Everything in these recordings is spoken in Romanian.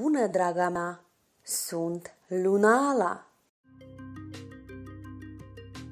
Bună, draga mea! Sunt Lunala!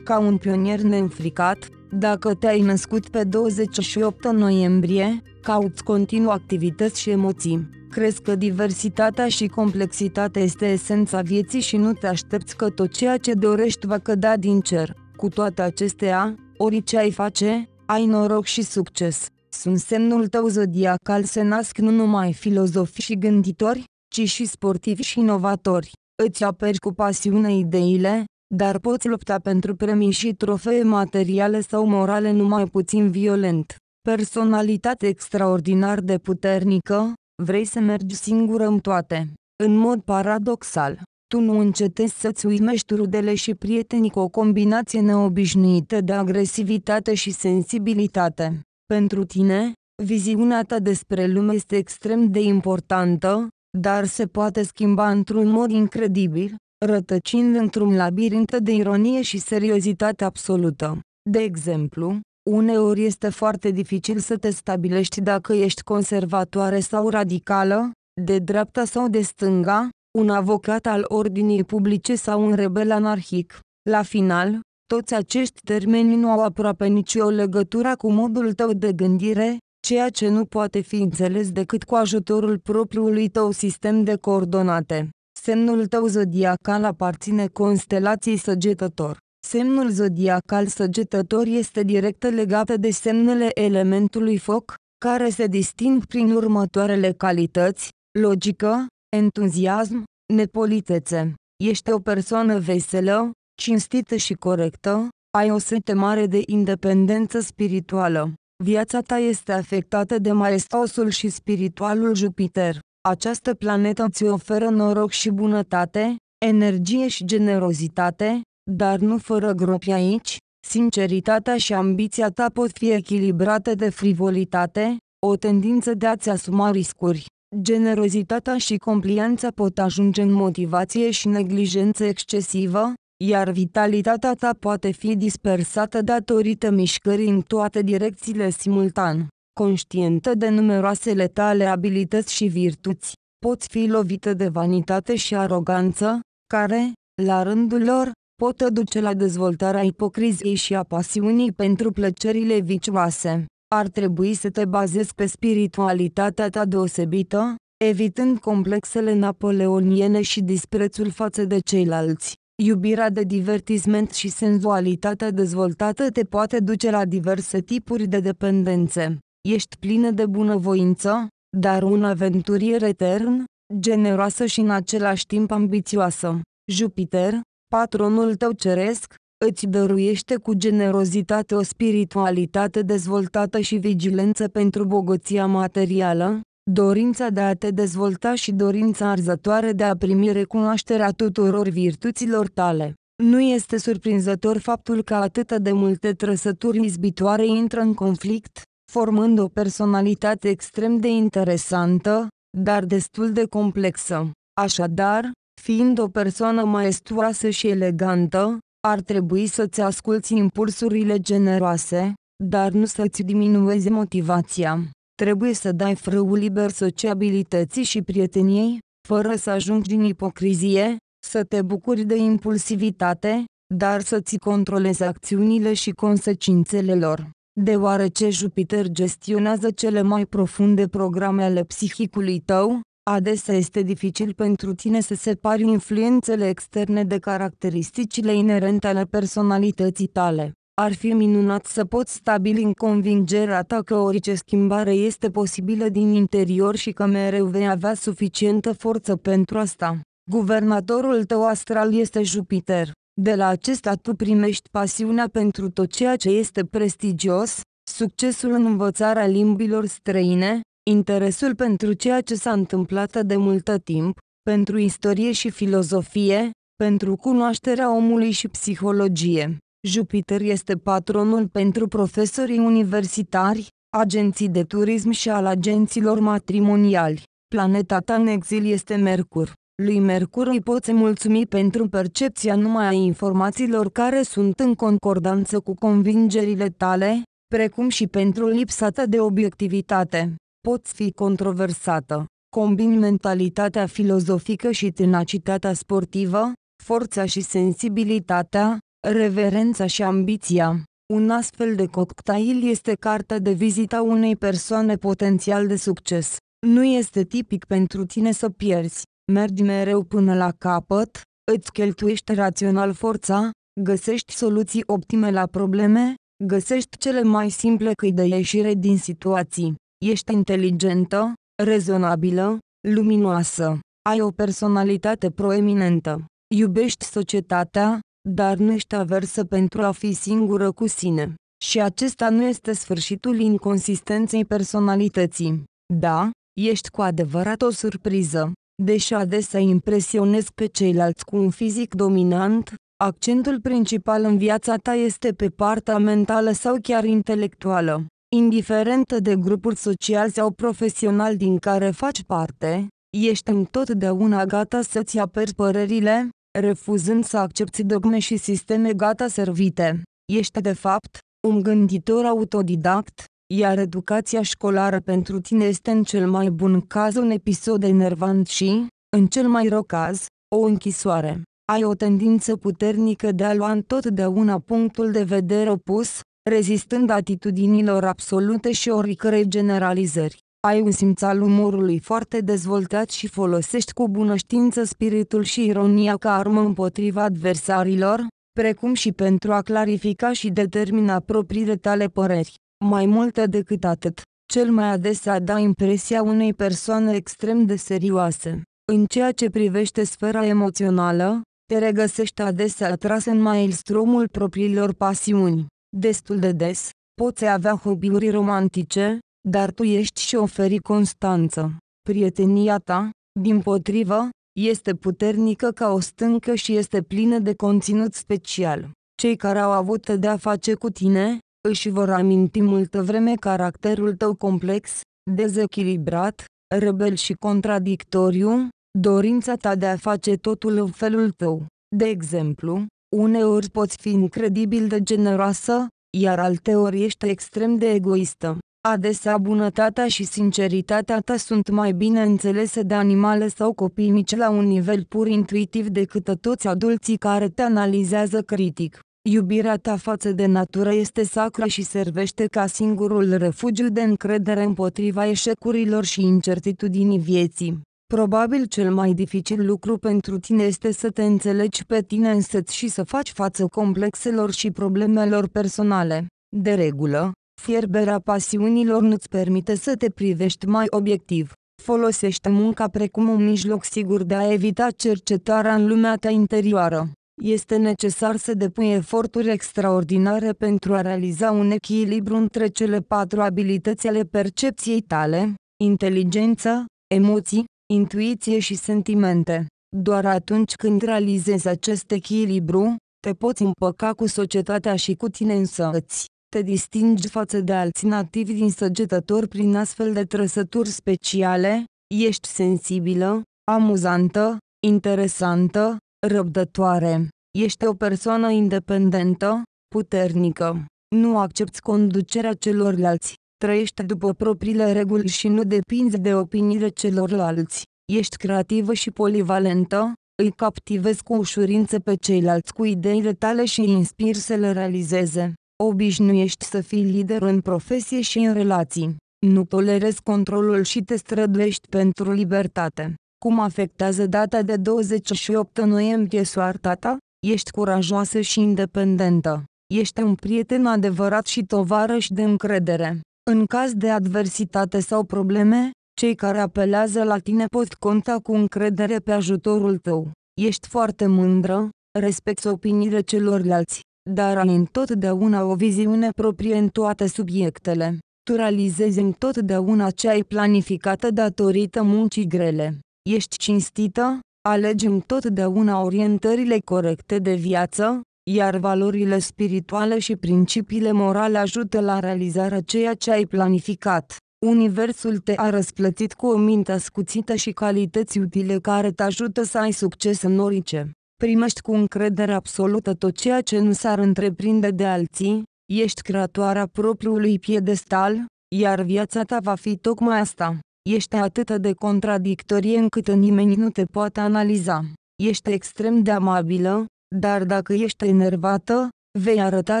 Ca un pionier neînfricat, dacă te-ai născut pe 28 noiembrie, cauți continuu activități și emoții. Crezi că diversitatea și complexitatea este esența vieții și nu te aștepți că tot ceea ce dorești va cădea din cer. Cu toate acestea, orice ai face, ai noroc și succes. Sunt semnul tău zodiacal se nasc nu numai filozofi și gânditori, ci și sportivi și inovatori. Îți aperi cu pasiune ideile, dar poți lupta pentru premii și trofee materiale sau morale numai puțin violent. Personalitate extraordinar de puternică, vrei să mergi singură în toate. În mod paradoxal, tu nu încetezi să-ți uimești rudele și prietenii cu o combinație neobișnuită de agresivitate și sensibilitate. Pentru tine, viziunea ta despre lume este extrem de importantă, dar se poate schimba într-un mod incredibil, rătăcind într-un labirint de ironie și seriozitate absolută. De exemplu, uneori este foarte dificil să te stabilești dacă ești conservatoare sau radicală, de dreapta sau de stânga, un avocat al ordinii publice sau un rebel anarhic. La final, toți acești termeni nu au aproape nicio legătură cu modul tău de gândire, ceea ce nu poate fi înțeles decât cu ajutorul propriului tău sistem de coordonate. Semnul tău zodiacal aparține constelației săgetător. Semnul zodiacal săgetător este direct legat de semnele elementului foc, care se disting prin următoarele calități, logică, entuziasm, nepolitețe. Ești o persoană veselă, cinstită și corectă, ai o sete mare de independență spirituală. Viața ta este afectată de maestosul și spiritualul Jupiter. Această planetă ți oferă noroc și bunătate, energie și generozitate, dar nu fără gropi aici, sinceritatea și ambiția ta pot fi echilibrate de frivolitate, o tendință de a-ți asuma riscuri. Generozitatea și complianța pot ajunge în motivație și neglijență excesivă, iar vitalitatea ta poate fi dispersată datorită mișcării în toate direcțiile simultan. Conștientă de numeroasele tale abilități și virtuți, poți fi lovită de vanitate și aroganță, care, la rândul lor, pot duce la dezvoltarea ipocriziei și a pasiunii pentru plăcerile vicioase. Ar trebui să te bazezi pe spiritualitatea ta deosebită, evitând complexele napoleoniene și disprețul față de ceilalți. Iubirea de divertisment și senzualitatea dezvoltată te poate duce la diverse tipuri de dependențe. Ești plină de bunăvoință, dar un aventurier etern, generoasă și în același timp ambițioasă. Jupiter, patronul tău ceresc, îți dăruiește cu generozitate o spiritualitate dezvoltată și vigilență pentru bogăția materială, dorința de a te dezvolta și dorința arzătoare de a primi recunoașterea tuturor virtuților tale. Nu este surprinzător faptul că atât de multe trăsături izbitoare intră în conflict, formând o personalitate extrem de interesantă, dar destul de complexă. Așadar, fiind o persoană maestuoasă și elegantă, ar trebui să-ți asculți impulsurile generoase, dar nu să-ți diminuezi motivația. Trebuie să dai frâul liber sociabilității și prieteniei, fără să ajungi în ipocrizie, să te bucuri de impulsivitate, dar să-ți controlezi acțiunile și consecințele lor. Deoarece Jupiter gestionează cele mai profunde programe ale psihicului tău, adesea este dificil pentru tine să separi influențele externe de caracteristicile inerente ale personalității tale. Ar fi minunat să poți stabili în convingerea ta că orice schimbare este posibilă din interior și că mereu vei avea suficientă forță pentru asta. Guvernatorul tău astral este Jupiter. De la acesta tu primești pasiunea pentru tot ceea ce este prestigios, succesul în învățarea limbilor străine, interesul pentru ceea ce s-a întâmplat de multă timp, pentru istorie și filozofie, pentru cunoașterea omului și psihologie. Jupiter este patronul pentru profesorii universitari, agenții de turism și al agenților matrimoniali. Planeta ta în exil este Mercur. Lui Mercur îi poți mulțumi pentru percepția numai a informațiilor care sunt în concordanță cu convingerile tale, precum și pentru lipsa ta de obiectivitate. Poți fi controversată, Combini mentalitatea filozofică și tenacitatea sportivă, forța și sensibilitatea, reverența și ambiția. Un astfel de cocktail este cartea de vizită unei persoane potențial de succes. Nu este tipic pentru tine să pierzi, mergi mereu până la capăt, îți cheltuiești rațional forța, găsești soluții optime la probleme, găsești cele mai simple căi de ieșire din situații. Ești inteligentă, rezonabilă, luminoasă, ai o personalitate proeminentă, iubești societatea, dar nu ești aversă pentru a fi singură cu sine. Și acesta nu este sfârșitul inconsistenței personalității. Da, ești cu adevărat o surpriză. Deși adesea impresionezi pe ceilalți cu un fizic dominant, accentul principal în viața ta este pe partea mentală sau chiar intelectuală. Indiferent de grupuri sociale sau profesional din care faci parte, ești întotdeauna gata să-ți aperi părerile, refuzând să accepti dogme și sisteme gata servite. Ești de fapt, un gânditor autodidact, iar educația școlară pentru tine este în cel mai bun caz un episod enervant și, în cel mai rău caz, o închisoare. Ai o tendință puternică de a lua întotdeauna punctul de vedere opus, rezistând atitudinilor absolute și oricărei generalizări. Ai un simț al umorului foarte dezvoltat și folosești cu bună știință spiritul și ironia ca armă împotriva adversarilor, precum și pentru a clarifica și determina propriile tale păreri. Mai multe decât atât, cel mai adesea da impresia unei persoane extrem de serioase. În ceea ce privește sfera emoțională, te regăsești adesea atras în maelstromul propriilor pasiuni. Destul de des, poți avea hobby-uri romantice, dar tu ești și oferi constanță. Prietenia ta, din potrivă, este puternică ca o stâncă și este plină de conținut special. Cei care au avut de a face cu tine, își vor aminti multă vreme caracterul tău complex, dezechilibrat, rebel și contradictoriu, dorința ta de a face totul în felul tău. De exemplu, uneori poți fi incredibil de generoasă, iar alteori ești extrem de egoistă. Adesea bunătatea și sinceritatea ta sunt mai bine înțelese de animale sau copii mici la un nivel pur intuitiv decât toți adulții care te analizează critic. Iubirea ta față de natură este sacră și servește ca singurul refugiu de încredere împotriva eșecurilor și incertitudinii vieții. Probabil cel mai dificil lucru pentru tine este să te înțelegi pe tine însăți și să faci față complexelor și problemelor personale. De regulă, fierberea pasiunilor nu-ți permite să te privești mai obiectiv. Folosește munca precum un mijloc sigur de a evita cercetarea în lumea ta interioară. Este necesar să depui eforturi extraordinare pentru a realiza un echilibru între cele patru abilități ale percepției tale, inteligență, emoții, intuiție și sentimente. Doar atunci când realizezi acest echilibru, te poți împăca cu societatea și cu tine însăți. Te distingi față de alți nativi din săgetător prin astfel de trăsături speciale, ești sensibilă, amuzantă, interesantă, răbdătoare. Ești o persoană independentă, puternică. Nu accepti conducerea celorlalți. Trăiești după propriile reguli și nu depinzi de opiniile celorlalți. Ești creativă și polivalentă, îi captivezi cu ușurință pe ceilalți cu ideile tale și îi inspiri să le realizeze. Obișnuiești să fii lider în profesie și în relații. Nu tolerezi controlul și te străduiești pentru libertate. Cum afectează data de 28 noiembrie soarta ta? Ești curajoasă și independentă. Ești un prieten adevărat și tovarăș de încredere. În caz de adversitate sau probleme, cei care apelează la tine pot conta cu încredere pe ajutorul tău. Ești foarte mândră, respecti opiniile celorlalți, dar ai întotdeauna o viziune proprie în toate subiectele. Tu realizezi întotdeauna ce ai planificat datorită muncii grele. Ești cinstită, alegi întotdeauna orientările corecte de viață, iar valorile spirituale și principiile morale ajută la realizarea ceea ce ai planificat. Universul te-a răsplătit cu o minte ascuțită și calități utile care te ajută să ai succes în orice. Primești cu încredere absolută tot ceea ce nu s-ar întreprinde de alții, ești creatoarea propriului piedestal, iar viața ta va fi tocmai asta. Ești atât de contradictorie încât nimeni nu te poate analiza. Ești extrem de amabilă, dar dacă ești enervată, vei arăta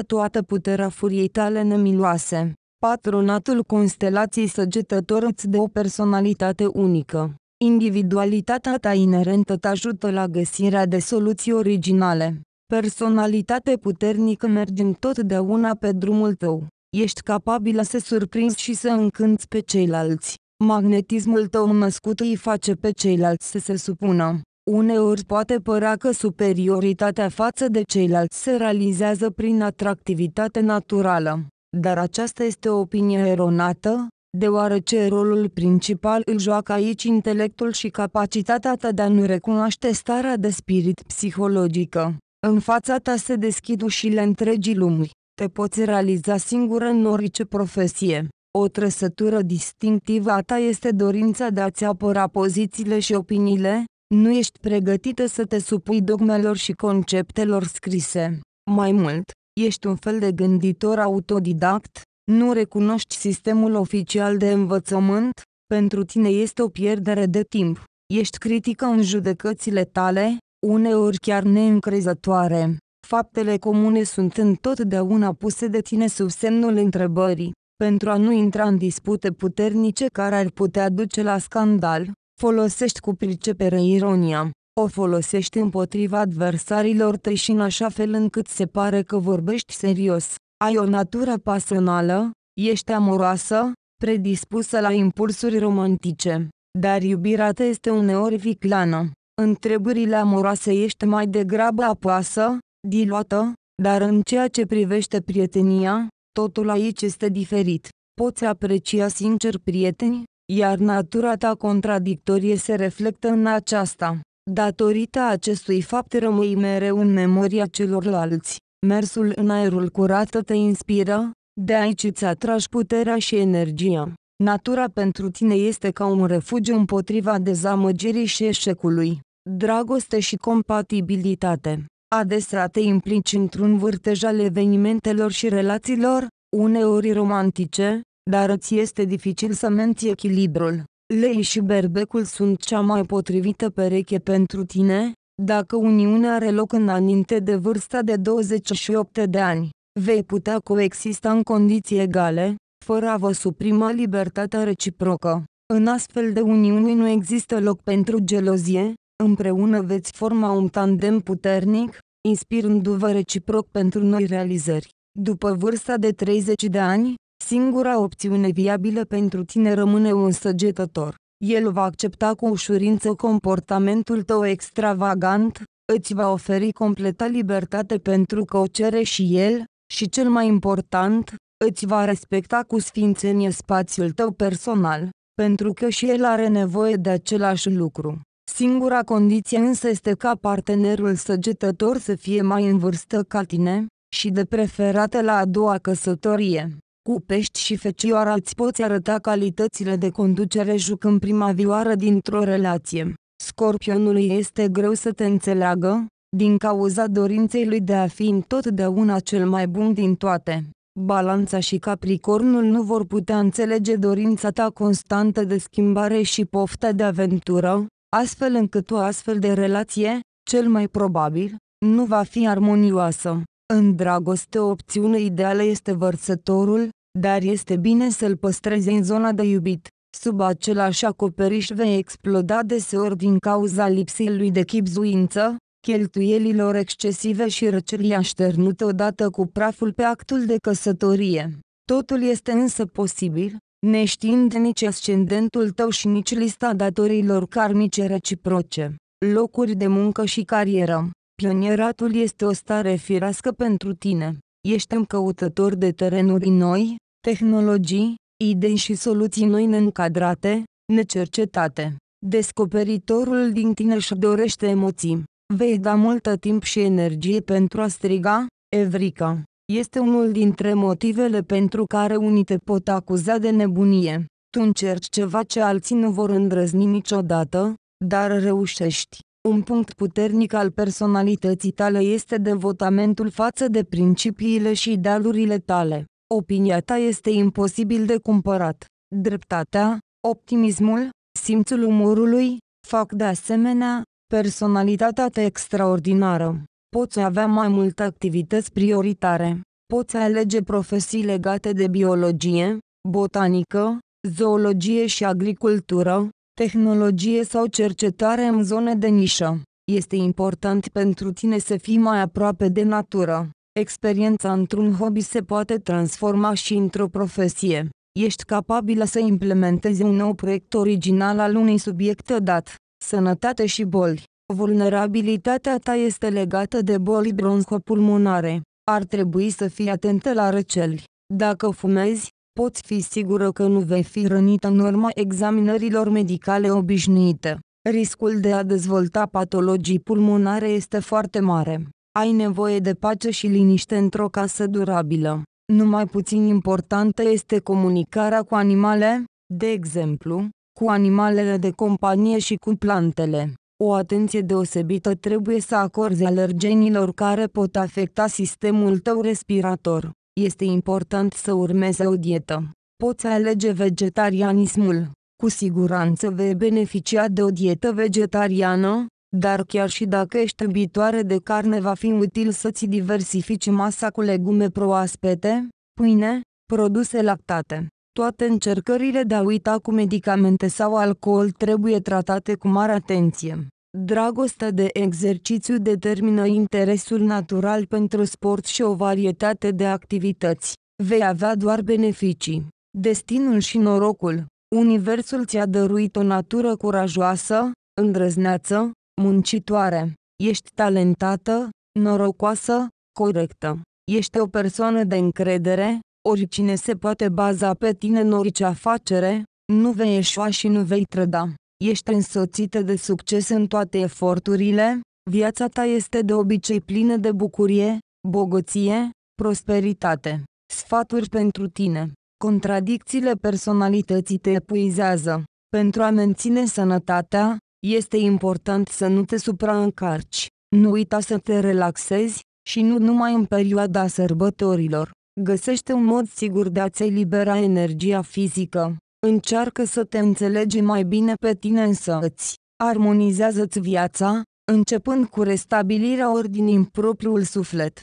toată puterea furiei tale nemiloase. Patronatul constelației săgetător îți dă o personalitate unică. Individualitatea ta inerentă te ajută la găsirea de soluții originale. Personalitate puternică mergi întotdeauna pe drumul tău. Ești capabilă să surprinzi și să încânți pe ceilalți. Magnetismul tău născut îi face pe ceilalți să se supună. Uneori poate părea că superioritatea față de ceilalți se realizează prin atractivitate naturală, dar aceasta este o opinie eronată, deoarece rolul principal îl joacă aici intelectul și capacitatea ta de a nu recunoaște starea de spirit psihologică. În fața ta se deschid ușile întregii lumi. Te poți realiza singură în orice profesie. O trăsătură distinctivă a ta este dorința de a-ți apăra pozițiile și opiniile, nu ești pregătită să te supui dogmelor și conceptelor scrise. Mai mult, ești un fel de gânditor autodidact, nu recunoști sistemul oficial de învățământ, pentru tine este o pierdere de timp. Ești critică în judecățile tale, uneori chiar neîncrezătoare. Faptele comune sunt întotdeauna puse de tine sub semnul întrebării. Pentru a nu intra în dispute puternice care ar putea duce la scandal, folosești cu pricepere ironia. O folosești împotriva adversarilor tăi și în așa fel încât se pare că vorbești serios. Ai o natură pasională, ești amoroasă, predispusă la impulsuri romantice, dar iubirea ta este uneori viclană. În treburile amoroase ești mai degrabă apoasă, diluată, dar în ceea ce privește prietenia, totul aici este diferit. Poți aprecia sincer prieteni, iar natura ta contradictorie se reflectă în aceasta. Datorită acestui fapt rămâi mereu în memoria celorlalți. Mersul în aerul curat te inspiră, de aici îți atragi puterea și energia. Natura pentru tine este ca un refugiu împotriva dezamăgirii și eșecului. Dragoste și compatibilitate. Adesea te implici într-un vârtej al evenimentelor și relațiilor, uneori romantice, dar îți este dificil să menții echilibrul. Lei și berbecul sunt cea mai potrivită pereche pentru tine, dacă uniunea are loc înainte de vârsta de 28 de ani, vei putea coexista în condiții egale, fără a vă suprima libertatea reciprocă. În astfel de uniuni nu există loc pentru gelozie, împreună veți forma un tandem puternic, inspirându-vă reciproc pentru noi realizări. După vârsta de 30 de ani, singura opțiune viabilă pentru tine rămâne un săgetător. El va accepta cu ușurință comportamentul tău extravagant, îți va oferi completa libertate pentru că o cere și el, și cel mai important, îți va respecta cu sfințenie spațiul tău personal, pentru că și el are nevoie de același lucru. Singura condiție însă este ca partenerul săgetător să fie mai în vârstă ca tine, și de preferată la a doua căsătorie. Cu pești și fecioara îți poți arăta calitățile de conducere jucând prima vioară dintr-o relație. Scorpionului este greu să te înțeleagă, din cauza dorinței lui de a fi întotdeauna cel mai bun din toate. Balanța și Capricornul nu vor putea înțelege dorința ta constantă de schimbare și pofta de aventură, astfel încât o astfel de relație, cel mai probabil, nu va fi armonioasă. În dragoste o opțiune ideală este vărsătorul, dar este bine să-l păstrezi în zona de iubit. Sub același acoperiș vei exploda deseori din cauza lipsei lui de chipzuință, cheltuielilor excesive și răcerii așternute odată cu praful pe actul de căsătorie. Totul este însă posibil, neștiind nici ascendentul tău și nici lista datorilor karmice reciproce, locuri de muncă și carieră. Pionieratul este o stare firească pentru tine. Ești un căutător de terenuri noi, tehnologii, idei și soluții noi neîncadrate, necercetate. Descoperitorul din tine își dorește emoții. Vei da multă timp și energie pentru a striga, Evrica. Este unul dintre motivele pentru care unii te pot acuza de nebunie. Tu încerci ceva ce alții nu vor îndrăzni niciodată, dar reușești. Un punct puternic al personalității tale este devotamentul față de principiile și idealurile tale. Opinia ta este imposibil de cumpărat. Dreptatea, Optimismul, simțul umorului, fac de asemenea personalitatea ta extraordinară. Poți avea mai multe activități prioritare. Poți alege profesii legate de biologie, botanică, zoologie și agricultură, tehnologie sau cercetare în zone de nișă. Este important pentru tine să fii mai aproape de natură. Experiența într-un hobby se poate transforma și într-o profesie. Ești capabilă să implementezi un nou proiect original al unui subiect dat. Sănătate și boli. Vulnerabilitatea ta este legată de boli bronhopulmonare. Ar trebui să fii atentă la răceli. Dacă fumezi, poți fi sigură că nu vei fi rănită în urma examinărilor medicale obișnuite. Riscul de a dezvolta patologii pulmonare este foarte mare. Ai nevoie de pace și liniște într-o casă durabilă. Numai puțin importantă este comunicarea cu animale, de exemplu, cu animalele de companie și cu plantele. O atenție deosebită trebuie să acorzi alergenilor care pot afecta sistemul tău respirator. Este important să urmezi o dietă. Poți alege vegetarianismul. Cu siguranță vei beneficia de o dietă vegetariană, dar chiar și dacă ești iubitoare de carne va fi util să-ți diversifici masa cu legume proaspete, pâine, produse lactate. Toate încercările de a uita cu medicamente sau alcool trebuie tratate cu mare atenție. Dragostea de exercițiu determină interesul natural pentru sport și o varietate de activități. Vei avea doar beneficii. Destinul și norocul. Universul ți-a dăruit o natură curajoasă, îndrăzneață, muncitoare. Ești talentată, norocoasă, corectă. Ești o persoană de încredere, oricine se poate baza pe tine în orice afacere, nu vei eșua și nu vei trăda. Ești însoțită de succes în toate eforturile, viața ta este de obicei plină de bucurie, bogăție, prosperitate. Sfaturi pentru tine. Contradicțiile personalității te epuizează. Pentru a menține sănătatea, este important să nu te supraîncarci. Nu uita să te relaxezi, și nu numai în perioada sărbătorilor. Găsește un mod sigur de a-ți elibera energia fizică. Încearcă să te înțelegi mai bine pe tine însă îți armonizează-ți viața, începând cu restabilirea ordinii în propriul suflet.